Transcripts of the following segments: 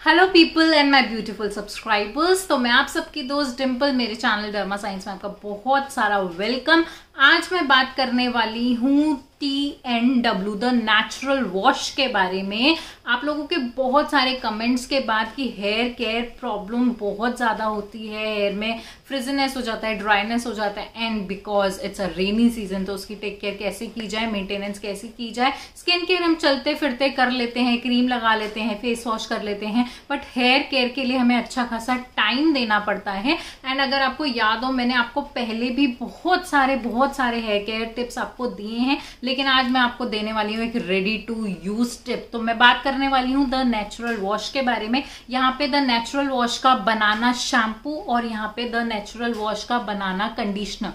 Hello people and my beautiful subscribers तो मैं आप सबकी दोस्त डिम्पल मेरे चैनल डर्मा साइंस में आपका बहुत सारा वेलकम आज मैं बात करने वाली हूँ T N W the natural wash के बारे में। आप लोगों के बहुत सारे कमेंट्स के बाद कि हेयर केयर प्रॉब्लम बहुत ज़्यादा होती है हेयर में। फ्रिजनेस हो जाता है ड्राइनेस हो जाता है and because it's a rainy season तो उसकी टेक केयर कैसे की जाए मेंटेनेंस कैसे की जाए। स्किन केयर हम चलते फिरते कर लेते हैं क्रीम लगा लेते हैं फेस वॉश कर लेते हैं। बट हेयर केयर के लिए हमें अच्छा खासा टाइम देना पड़ता है। एंड अगर आपको याद हो, मैंने आपको पहले भी बहुत सारे बहुत सारे हेयर केयर टिप्स आपको दिए हैं। लेकिन आज मैं आपको देने वाली हूँ एक रेडी टू यूज़ टिप तो मैं बात करने वाली हूँ द नेचुरल वॉश के बारे में। यहाँ पे द नेचुरल वॉश का बनाना शैम्पू और यहाँ पे द नेचुरल वॉश का बनाना कंडीशनर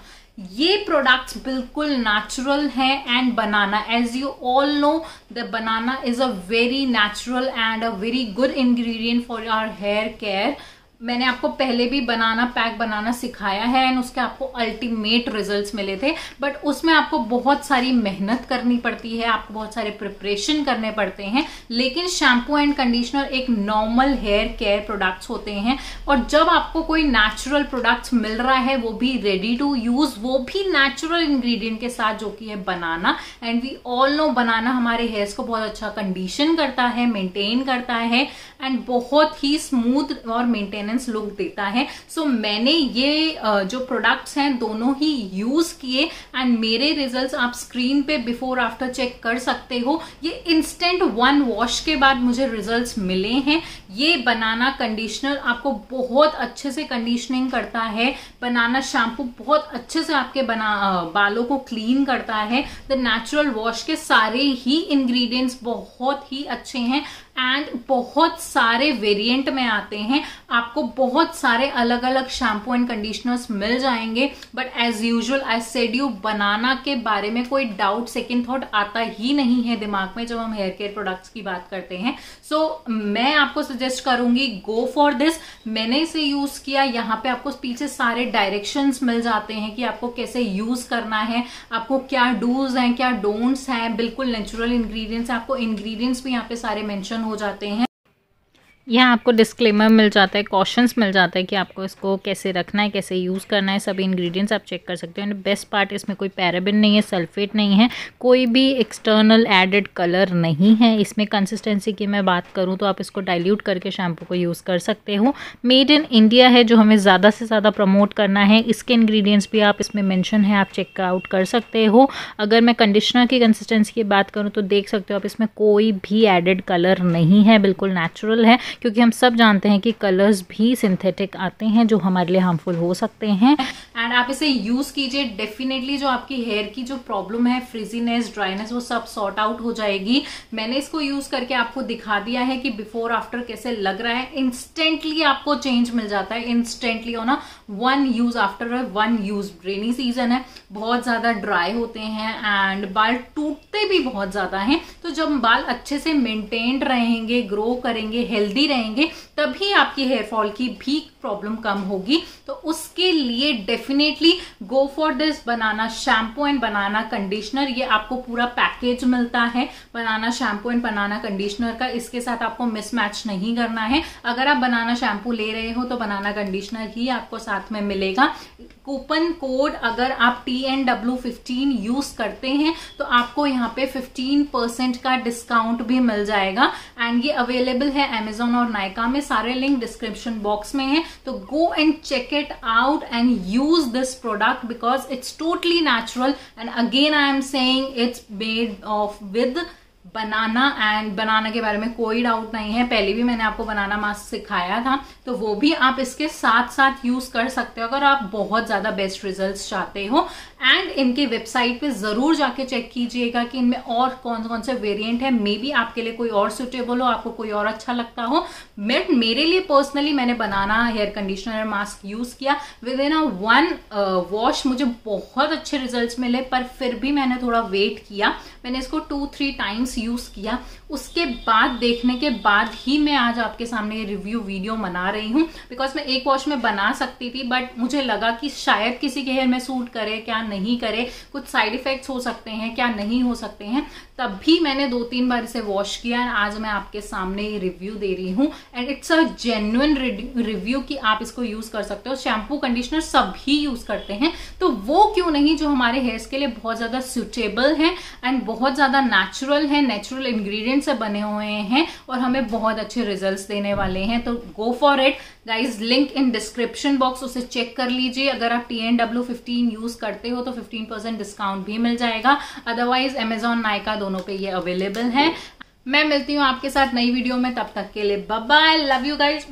ये प्रोडक्ट्स बिल्कुल नेचुरल हैं and banana as you all know the banana is a very natural and a very good ingredient for our hair care मैंने आपको पहले भी बनाना पैक बनाना सिखाया है एंड उसके आपको अल्टीमेट रिजल्ट्स मिले थे बट उसमें आपको बहुत सारी मेहनत करनी पड़ती है, आपको बहुत सारे प्रिपरेशन करने पड़ते हैं, लेकिन शैम्पू एंड कंडीशनर एक नॉर्मल हेयर केयर प्रोडक्ट्स होते हैं और जब आपको कोई नेचुरल प्रोडक्ट्स मिल रहा है, वो भी रेडी टू यूज़ वो भी नेचुरल इंग्रेडिएंट के साथ जो कि है banana and we all know banana हमारे हेयर्स को बहुत अच्छा कंडीशन करता है मेंटेन करता है एंड बहुत ही स्मूथ और मेंटेन मेंटेनेंस लुक देता है। सो so, मैंने ये जो प्रोडक्ट्स हैं दोनों ही यूज़ किए एंड मेरे रिजल्ट्स आप स्क्रीन पे बिफोर आफ्टर चेक कर सकते हो। ये इंस्टेंट वन वॉश के बाद मुझे रिजल्ट्स मिले हैं। ये बनाना कंडीशनर आपको बहुत अच्छे से कंडीशनिंग करता है। बनाना शैम्पू बहुत अच्छे से आपके बना बालों को क्लीन करता है। द नेचुरल वॉश के सारे ही इंग्रेडिएंट्स बहुत ही अच्छे हैं। एंड बहुत सारे वेरिएंट में आते हैं। आपको बहुत सारे अलग अलग शैम्पू एंड कंडीशनर्स मिल जाएँगे। But as usual I said you banana के बारे में कोई डाउट सेकेंड थॉट आता ही नहीं है दिमाग में जब हम हेयर केयर प्रोडक्ट्स की बात करते हैं। सो so, मैं आपको सजेस्ट करूँगी गो फॉर दिस मैंने इसे यूज़ किया। यहाँ पे आपको पीछे सारे डायरेक्शन मिल जाते हैं कि आपको कैसे यूज़ करना है। आपको क्या डूज हैं क्या डोंट्स हैं। बिल्कुल नेचुरल इंग्रेडिएंट्स आपको इंग्रेडिएंट्स भी यहाँ पे सारे मेंशन हो जाते हैं। यहाँ आपको डिस्क्लेमर मिल जाता है कॉशंस मिल जाता है कि आपको इसको कैसे रखना है, कैसे यूज़ करना है, सभी इंग्रेडिएंट्स आप चेक कर सकते हो। एंड बेस्ट पार्ट इसमें कोई पैराबिन नहीं है सल्फेट नहीं है, कोई भी एक्सटर्नल एडेड कलर नहीं है। इसमें कंसिस्टेंसी की मैं बात करूँ तो आप इसको डाइल्यूट करके शैम्पू को यूज़ कर सकते हो। मेड इन इंडिया है, जो हमें ज़्यादा से ज़्यादा प्रमोट करना है, इसके इन्ग्रीडियंट्स भी आप इसमें मैंशन है, आप चेक आउट कर सकते हो। अगर मैं कंडीशनर की कंसिस्टेंसी की बात करूँ तो देख सकते हो आप इसमें कोई भी एडेड कलर नहीं है, बिल्कुल नेचुरल है। क्योंकि हम सब जानते हैं कि कलर्स भी सिंथेटिक आते हैं, जो हमारे लिए हार्मफुल हो सकते हैं। एंड आप इसे यूज़ कीजिए डेफिनेटली जो आपकी हेयर की जो प्रॉब्लम है फ्रिजीनेस ड्राइनेस वो सब सॉर्ट आउट हो जाएगी। मैंने इसको यूज़ करके आपको दिखा दिया है कि बिफोर आफ्टर कैसे लग रहा है। इंस्टेंटली आपको चेंज मिल जाता है। इंस्टेंटली होना one use after one use rainy season है, बहुत ज़्यादा ड्राई होते हैं एंड बाल टूटते भी बहुत ज़्यादा हैं। तो जब बाल अच्छे से मेंटेन्ड रहेंगे ग्रो करेंगे हेल्दी रहेंगे, तभी आपकी हेयर फॉल की भी प्रॉब्लम कम होगी। तो उसके लिए definitely go for this banana shampoo and banana conditioner ये आपको पूरा पैकेज मिलता है। Banana shampoo and banana conditioner का, इसके साथ आपको मिसमैच नहीं करना है। अगर आप बनाना शैम्पू ले रहे हो तो बनाना कंडीशनर ही आपको साथ में मिलेगा। कूपन कोड अगर आप T N W fifteen use करते हैं तो आपको यहाँ पे फिफ्टीन परसेंट का डिस्काउंट भी मिल जाएगा। एंड ये अवेलेबल है अमेजोन और नायका में सारे लिंक डिस्क्रिप्शन बॉक्स में है तो go and check it out and use this product because it's totally natural and again I am saying it's made of with banana and banana के बारे में कोई डाउट नहीं है। पहले भी मैंने आपको बनाना मास्क सिखाया था तो वो भी आप इसके साथ साथ यूज़ कर सकते हो अगर आप बहुत ज़्यादा बेस्ट रिजल्ट्स चाहते हो। एंड इनके वेबसाइट पे ज़रूर जाके चेक कीजिएगा कि इनमें और कौन कौन से वेरिएंट है। मे बी आपके लिए कोई और सुटेबल हो, आपको कोई और अच्छा लगता हो। बट मेरे लिए पर्सनली मैंने banana hair conditioner mask use किया। Within a one wash मुझे बहुत अच्छे रिज़ल्ट मिले, पर फिर भी मैंने थोड़ा वेट किया। मैंने इसको टू थ्री टाइम्स यूज़ किया, उसके बाद देखने के बाद ही मैं आज आपके सामने रिव्यू वीडियो बना रही हूँ। बिकॉज़ मैं एक वॉश में बना सकती थी बट मुझे लगा कि शायद किसी के हेयर में सूट करे, क्या नहीं करे, कुछ साइड इफेक्ट्स हो सकते हैं, क्या नहीं हो सकते हैं। तब भी मैंने दो तीन बार इसे वॉश किया एंड आज मैं आपके सामने रिव्यू दे रही हूँ। And it's a genuine review कि आप इसको यूज़ कर सकते हो। शैम्पू कंडीशनर सभी यूज़ करते हैं। तो वो क्यों नहीं जो हमारे हेयर्स के लिए बहुत ज़्यादा सुटेबल है एंड बहुत ज़्यादा नेचुरल है नेचुरल इंग्रेडिएंट से बने हुए हैं और हमें बहुत अच्छे रिजल्ट्स देने वाले हैं तो go for it guys link in description box उसे चेक कर लीजिए। अगर आप T N W fifteen use करते हो तो फिफ्टीन परसेंट डिस्काउंट भी मिल जाएगा। अदरवाइज़ अमेजोन नायका दोनों पे ये अवेलेबल है। मैं मिलती हूँ आपके साथ नई वीडियो में, तब तक के लिए बाय लव यू गाइज़